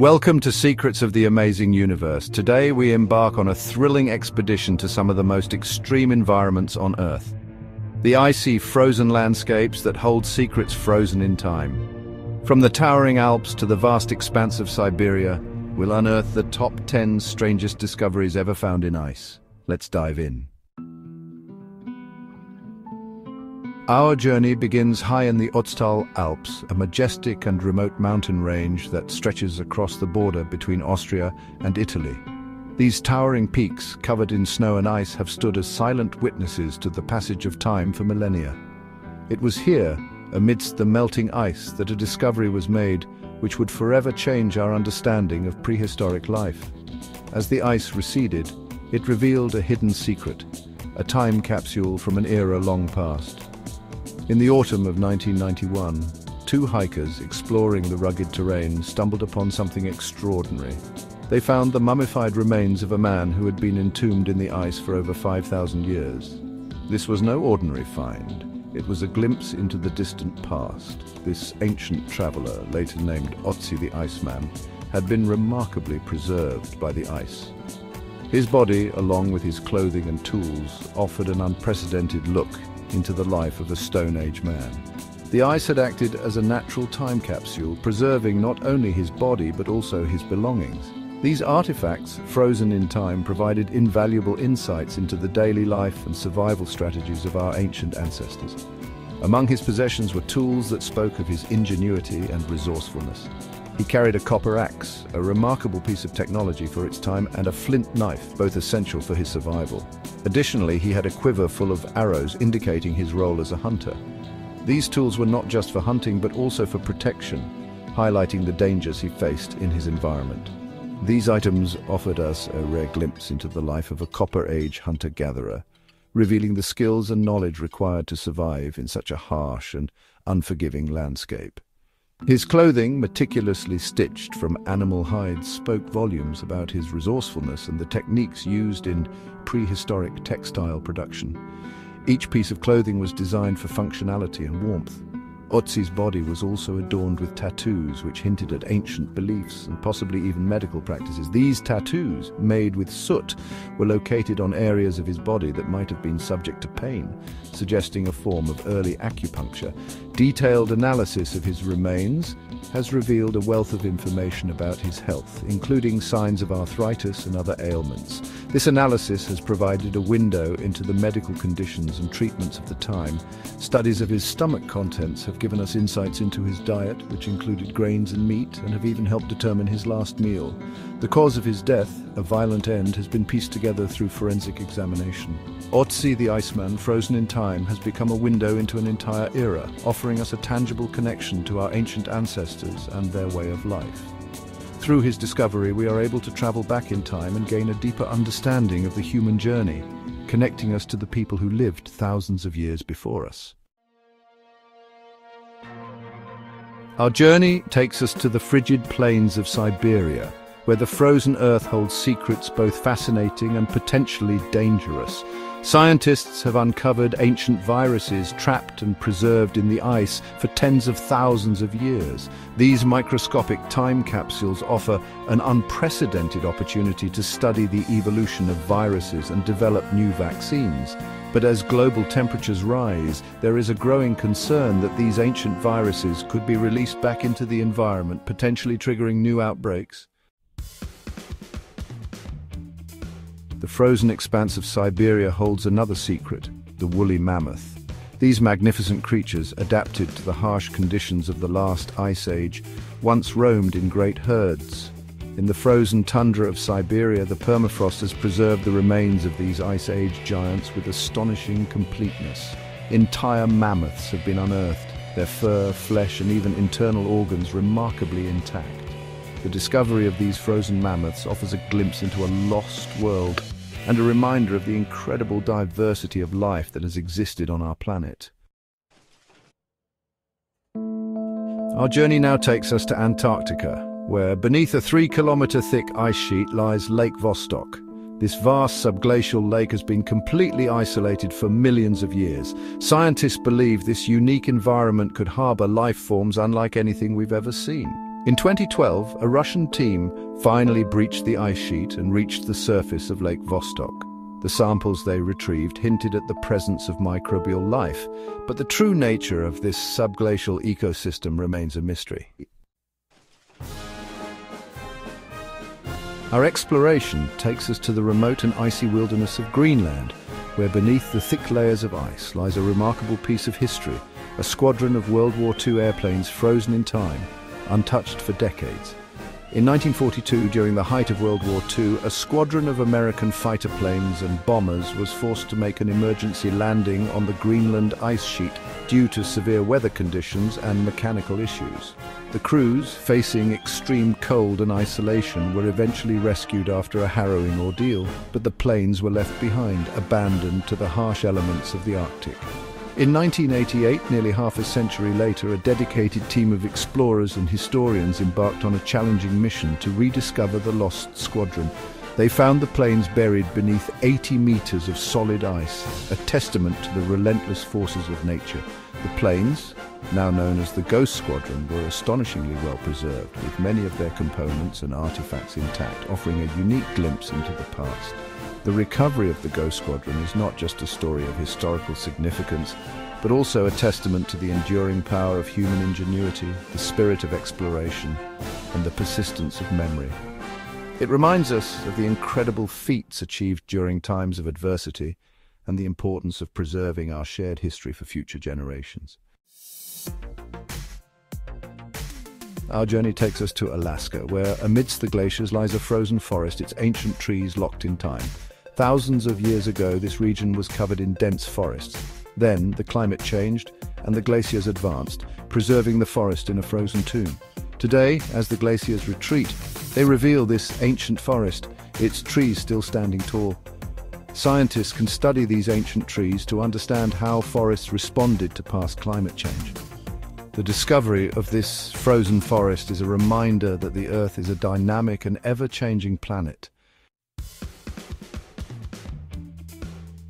Welcome to Secrets of the Amazing Universe. Today we embark on a thrilling expedition to some of the most extreme environments on Earth. The icy, frozen landscapes that hold secrets frozen in time. From the towering Alps to the vast expanse of Siberia, we'll unearth the top 10 strangest discoveries ever found in ice. Let's dive in. Our journey begins high in the Ötztal Alps, a majestic and remote mountain range that stretches across the border between Austria and Italy. These towering peaks, covered in snow and ice, have stood as silent witnesses to the passage of time for millennia. It was here, amidst the melting ice, that a discovery was made which would forever change our understanding of prehistoric life. As the ice receded, it revealed a hidden secret, a time capsule from an era long past. In the autumn of 1991, two hikers exploring the rugged terrain stumbled upon something extraordinary. They found the mummified remains of a man who had been entombed in the ice for over 5,000 years. This was no ordinary find. It was a glimpse into the distant past. This ancient traveler, later named Otzi the Iceman, had been remarkably preserved by the ice. His body, along with his clothing and tools, offered an unprecedented look into the life of a Stone Age man. The ice had acted as a natural time capsule, preserving not only his body but also his belongings. These artifacts, frozen in time, provided invaluable insights into the daily life and survival strategies of our ancient ancestors. Among his possessions were tools that spoke of his ingenuity and resourcefulness. He carried a copper axe, a remarkable piece of technology for its time, and a flint knife, both essential for his survival. Additionally, he had a quiver full of arrows indicating his role as a hunter. These tools were not just for hunting but also for protection, highlighting the dangers he faced in his environment. These items offered us a rare glimpse into the life of a Copper Age hunter-gatherer, revealing the skills and knowledge required to survive in such a harsh and unforgiving landscape. His clothing, meticulously stitched from animal hides, spoke volumes about his resourcefulness and the techniques used in prehistoric textile production. Each piece of clothing was designed for functionality and warmth. Otzi's body was also adorned with tattoos which hinted at ancient beliefs and possibly even medical practices. These tattoos, made with soot, were located on areas of his body that might have been subject to pain, suggesting a form of early acupuncture. Detailed analysis of his remains has revealed a wealth of information about his health, including signs of arthritis and other ailments. This analysis has provided a window into the medical conditions and treatments of the time. Studies of his stomach contents have given us insights into his diet, which included grains and meat, and have even helped determine his last meal. The cause of his death, a violent end, has been pieced together through forensic examination. Otzi the Iceman, frozen in time, has become a window into an entire era, offering us a tangible connection to our ancient ancestors and their way of life. Through his discovery, we are able to travel back in time and gain a deeper understanding of the human journey, connecting us to the people who lived thousands of years before us. Our journey takes us to the frigid plains of Siberia, where the frozen earth holds secrets both fascinating and potentially dangerous. Scientists have uncovered ancient viruses trapped and preserved in the ice for tens of thousands of years. These microscopic time capsules offer an unprecedented opportunity to study the evolution of viruses and develop new vaccines. But as global temperatures rise, there is a growing concern that these ancient viruses could be released back into the environment, potentially triggering new outbreaks. The frozen expanse of Siberia holds another secret, the woolly mammoth. These magnificent creatures, adapted to the harsh conditions of the last ice age, once roamed in great herds. In the frozen tundra of Siberia, the permafrost has preserved the remains of these Ice Age giants with astonishing completeness. Entire mammoths have been unearthed, their fur, flesh and even internal organs remarkably intact. The discovery of these frozen mammoths offers a glimpse into a lost world and a reminder of the incredible diversity of life that has existed on our planet. Our journey now takes us to Antarctica, where beneath a three-kilometre thick ice sheet lies Lake Vostok. This vast subglacial lake has been completely isolated for millions of years. Scientists believe this unique environment could harbour life forms unlike anything we've ever seen. In 2012, a Russian team finally breached the ice sheet and reached the surface of Lake Vostok. The samples they retrieved hinted at the presence of microbial life, but the true nature of this subglacial ecosystem remains a mystery. Our exploration takes us to the remote and icy wilderness of Greenland, where beneath the thick layers of ice lies a remarkable piece of history, a squadron of World War II airplanes frozen in time, untouched for decades. In 1942, during the height of World War II, a squadron of American fighter planes and bombers was forced to make an emergency landing on the Greenland ice sheet due to severe weather conditions and mechanical issues. The crews, facing extreme cold and isolation, were eventually rescued after a harrowing ordeal, but the planes were left behind, abandoned to the harsh elements of the Arctic. In 1988, nearly half a century later, a dedicated team of explorers and historians embarked on a challenging mission to rediscover the lost squadron. They found the planes buried beneath 80 meters of solid ice, a testament to the relentless forces of nature. The planes, now known as the Ghost Squadron, were astonishingly well preserved, with many of their components and artifacts intact, offering a unique glimpse into the past. The recovery of the Ghost Squadron is not just a story of historical significance, but also a testament to the enduring power of human ingenuity, the spirit of exploration, and the persistence of memory. It reminds us of the incredible feats achieved during times of adversity and the importance of preserving our shared history for future generations. Our journey takes us to Alaska, where amidst the glaciers lies a frozen forest, its ancient trees locked in time. Thousands of years ago, this region was covered in dense forests. Then, the climate changed and the glaciers advanced, preserving the forest in a frozen tomb. Today, as the glaciers retreat, they reveal this ancient forest, its trees still standing tall. Scientists can study these ancient trees to understand how forests responded to past climate change. The discovery of this frozen forest is a reminder that the Earth is a dynamic and ever-changing planet.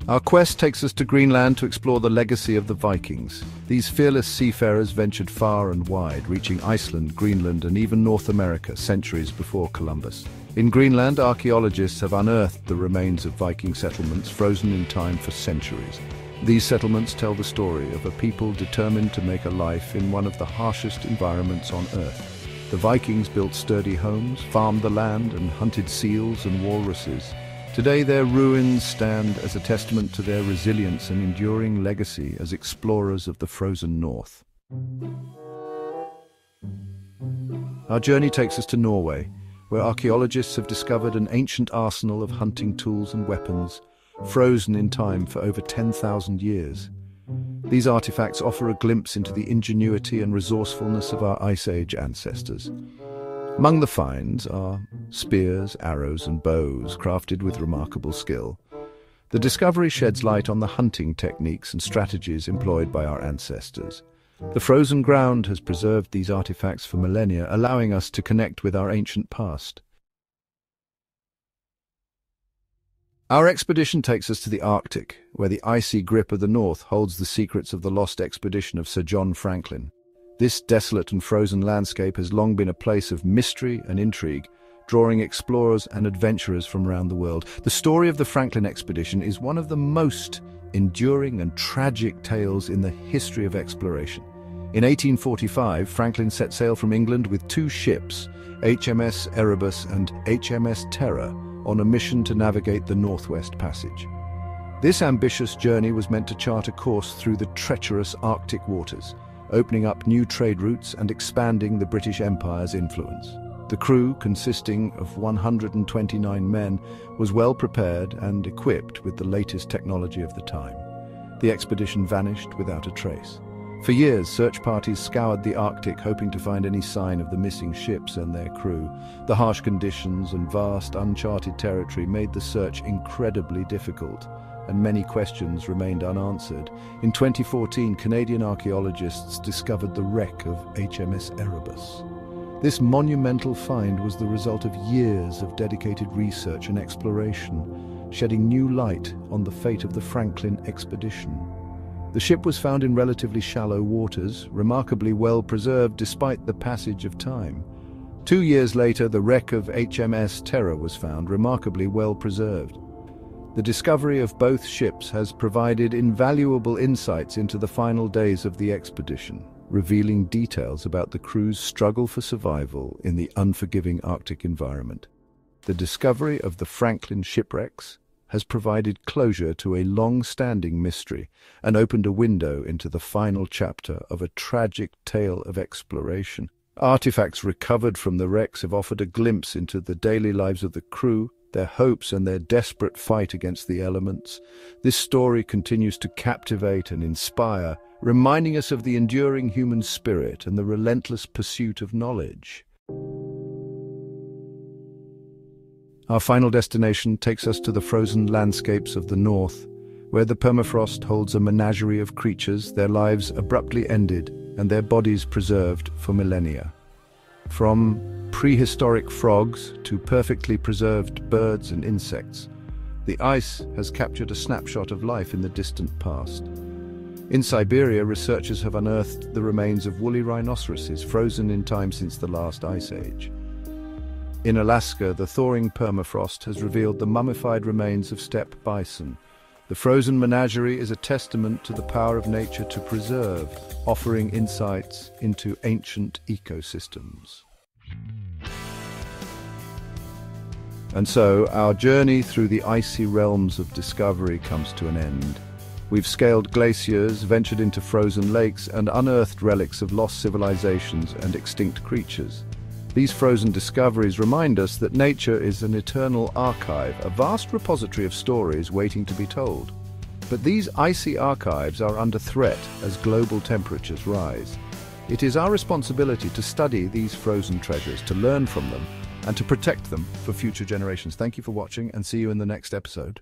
Our quest takes us to Greenland to explore the legacy of the Vikings. These fearless seafarers ventured far and wide, reaching Iceland, Greenland and even North America centuries before Columbus. In Greenland, archaeologists have unearthed the remains of Viking settlements frozen in time for centuries. These settlements tell the story of a people determined to make a life in one of the harshest environments on Earth. The Vikings built sturdy homes, farmed the land and hunted seals and walruses. Today their ruins stand as a testament to their resilience and enduring legacy as explorers of the frozen north. Our journey takes us to Norway, where archaeologists have discovered an ancient arsenal of hunting tools and weapons, frozen in time for over 10,000 years. These artifacts offer a glimpse into the ingenuity and resourcefulness of our Ice Age ancestors. Among the finds are spears, arrows and bows crafted with remarkable skill. The discovery sheds light on the hunting techniques and strategies employed by our ancestors. The frozen ground has preserved these artifacts for millennia, allowing us to connect with our ancient past. Our expedition takes us to the Arctic, where the icy grip of the North holds the secrets of the lost expedition of Sir John Franklin. This desolate and frozen landscape has long been a place of mystery and intrigue, drawing explorers and adventurers from around the world. The story of the Franklin expedition is one of the most enduring and tragic tales in the history of exploration. In 1845, Franklin set sail from England with two ships, HMS Erebus and HMS Terror, on a mission to navigate the Northwest Passage. This ambitious journey was meant to chart a course through the treacherous Arctic waters, opening up new trade routes and expanding the British Empire's influence. The crew, consisting of 129 men, was well prepared and equipped with the latest technology of the time. The expedition vanished without a trace. For years, search parties scoured the Arctic hoping to find any sign of the missing ships and their crew. The harsh conditions and vast uncharted territory made the search incredibly difficult and many questions remained unanswered. In 2014, Canadian archaeologists discovered the wreck of HMS Erebus. This monumental find was the result of years of dedicated research and exploration, shedding new light on the fate of the Franklin expedition. The ship was found in relatively shallow waters, remarkably well preserved despite the passage of time. Two years later, the wreck of HMS Terror was found, remarkably well preserved. The discovery of both ships has provided invaluable insights into the final days of the expedition, revealing details about the crew's struggle for survival in the unforgiving Arctic environment. The discovery of the Franklin shipwrecks has provided closure to a long-standing mystery and opened a window into the final chapter of a tragic tale of exploration. Artifacts recovered from the wrecks have offered a glimpse into the daily lives of the crew, their hopes and their desperate fight against the elements. This story continues to captivate and inspire, reminding us of the enduring human spirit and the relentless pursuit of knowledge. Our final destination takes us to the frozen landscapes of the north, where the permafrost holds a menagerie of creatures, their lives abruptly ended and their bodies preserved for millennia. From prehistoric frogs to perfectly preserved birds and insects, the ice has captured a snapshot of life in the distant past. In Siberia, researchers have unearthed the remains of woolly rhinoceroses frozen in time since the last ice age. In Alaska, the thawing permafrost has revealed the mummified remains of steppe bison. The frozen menagerie is a testament to the power of nature to preserve, offering insights into ancient ecosystems. And so, our journey through the icy realms of discovery comes to an end. We've scaled glaciers, ventured into frozen lakes, and unearthed relics of lost civilizations and extinct creatures. These frozen discoveries remind us that nature is an eternal archive, a vast repository of stories waiting to be told. But these icy archives are under threat as global temperatures rise. It is our responsibility to study these frozen treasures, to learn from them, and to protect them for future generations. Thank you for watching and see you in the next episode.